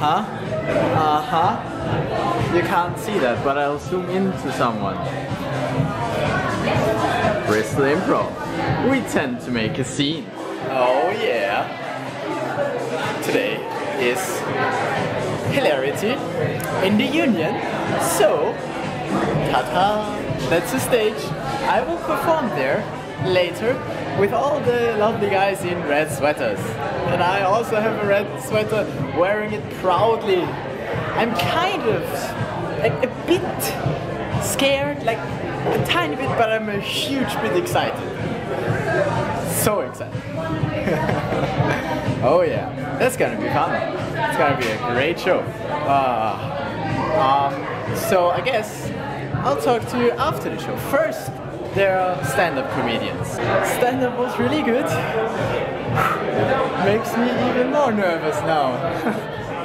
Uh-huh. Uh-huh. You can't see that, but I'll zoom into someone. Bristol Improv. We tend to make a scene. Oh yeah. Today is hilarity in the union. So, ta-ta, that's the stage. I will perform there later with all the lovely guys in red sweaters. And I also have a red sweater wearing it proudly. I'm kind of a, bit scared, like a tiny bit, but I'm a huge bit excited. So excited. oh yeah, that's gonna be fun. It's gonna be a great show. Uh, um, so I guess I'll talk to you after the show. First, there are stand-up comedians. Stand-up was really good. Makes me even more nervous now.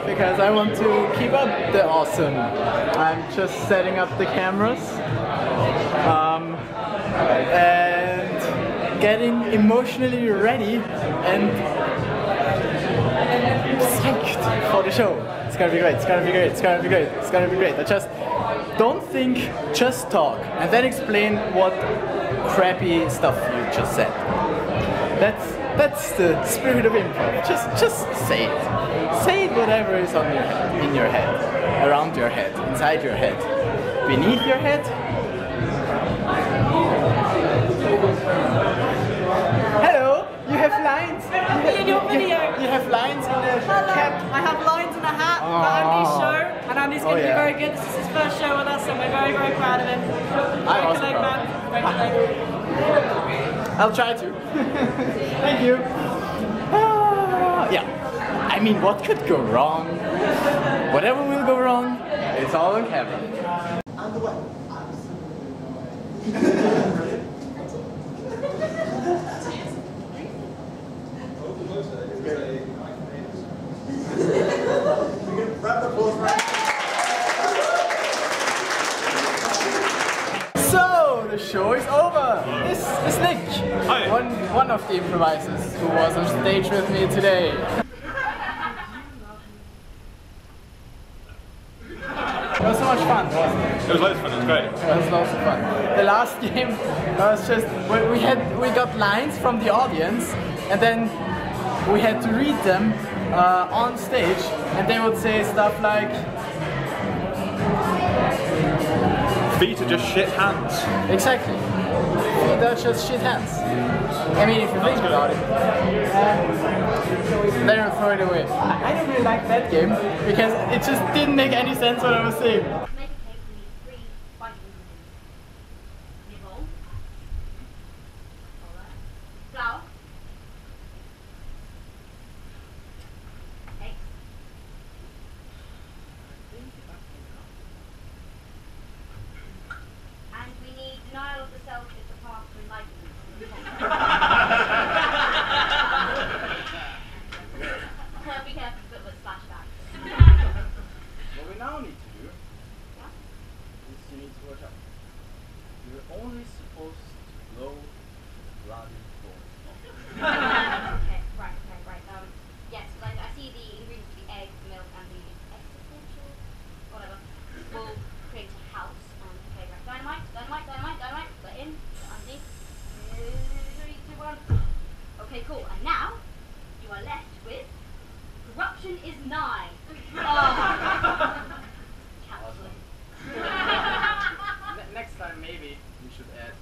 because I want to keep up the awesome. I'm just setting up the cameras. Um, and getting emotionally ready and psyched for the show. It's gonna be great, it's gonna be great, it's gonna be great, it's gonna be great. I just don't think, just talk and then explain what crappy stuff you just said. That's that's the spirit of improv. Just just say it. Say whatever is on your head, in your head, around your head, inside your head, beneath your head. Hello, you have lines. You have, in your you- video. You, have lines in the Hello, cap. I have lines and a hat for Oh. Andy's show, and Andy's going Oh, to yeah. be very good. This is his first show with us, and we're very, very proud of him. I'm also Break a leg, proud. man. Break a leg. I'll try to. Thank you. Ah, yeah. I mean, what could go wrong? Whatever will go wrong, it's all on camera. So the show is. This is Nick, Hi. one one of the improvisers who was on stage with me today. It was so much fun, wasn't it? It was loads of fun, it was great. It was lots of fun. The last game was just we we had we got lines from the audience and then we had to read them uh, on stage and they would say stuff like Feet are just shit hands. exactly that's just shit hands. I mean if you think about it. Uh, then you throw it away. I, I don't really like that game because it just didn't make any sense what I was saying. Make a cake, we need three white ingredients. Nibble. Alright. Flour. Eggs. And we need denial of the self is the path to enlightenment. Be careful, but with splashback. What we now need to do is you need to watch out. You're only supposed to blow bloody doors. okay, right, okay, right. Um, yes, but I, I see the ingredients for the egg, the milk, and the existential, whatever, will create a house. And okay, right. Dynamite, dynamite, dynamite, dynamite. Put in, put two, one. Okay, right. Um yes like I see the ingredients, the egg, the milk and the existence. Whatever. We'll create a house. Okay cool. And now you are left with corruption is nigh. Oh. Capitalism. Ne- next time, maybe we should add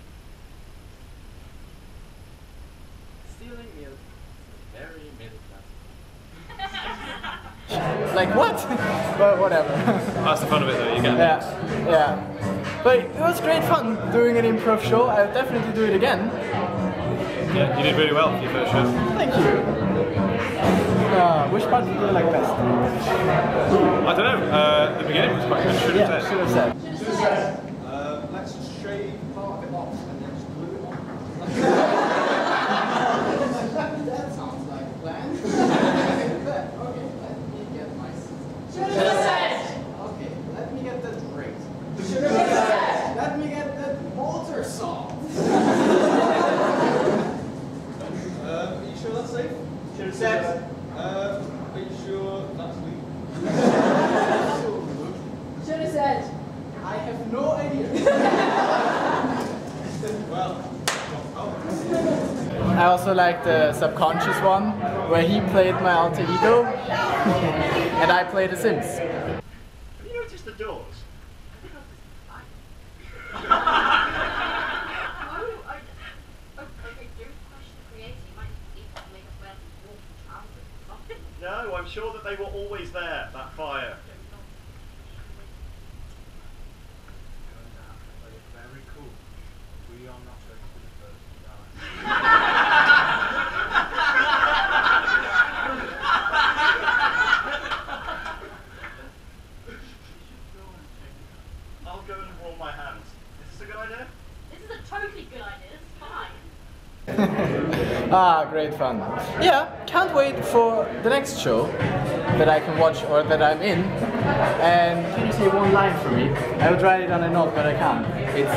stealing milk is very middle class. Like what? but whatever. That's the fun of it though, you get yeah, yeah. But it was great fun doing an improv show. I'll definitely do it again. Yeah, you did really well for your first show. Thank you. Uh, which part did you like best? I don't know, uh, the beginning was quite good, should have Yeah, said. should have said. Walter song. uh, are you sure that's safe? Sure, Sex. Uh, are you sure that's me? Should have said, I have no idea. well, oh. I also like the subconscious one, where he played my alter ego, and I played a Sims. Have you noticed the doors? No, I'm sure that they were always there, that fire. Very cool. We are not going to be the first to die. I'll go and warm my hands. Is this a good idea? This is a totally good idea. This is fine. Ah, great fun. Yeah, can't wait for the next show that I can watch or that I'm in. And can you say one line for me? I would write it on a note, but I can't. It's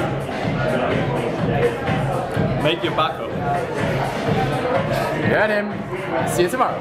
Make your backup. Got him. See you tomorrow.